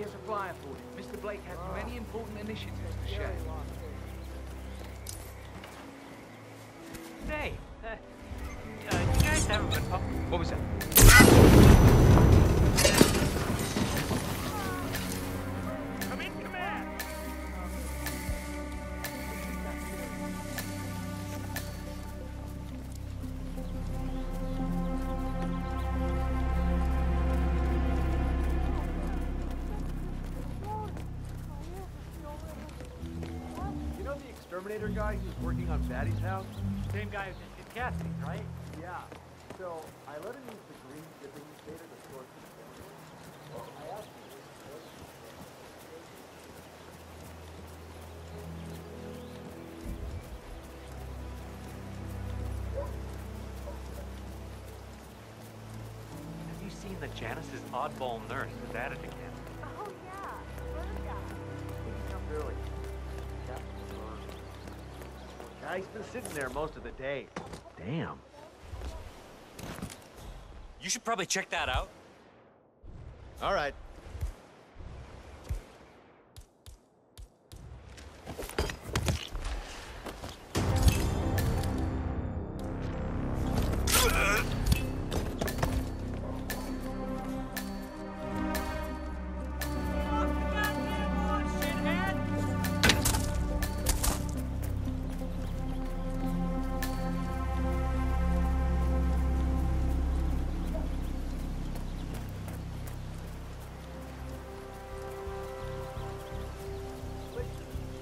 Here's a flyer for you. Mr. Blake has many important initiatives to share. Uh, you guys haven't been... What was that? Know the exterminator guy who's working on Batty's house? Same guy who just did Cassidy's, right? Yeah. So I let him use the green shipping data to sort the exterminator. Well, I asked him if he was Have you seen that Janus's oddball nurse was at it again? Oh yeah, bird guy. He's not really. Captain Burns. Yeah, he's been sitting there most of the day. Damn. You should probably check that out. All right.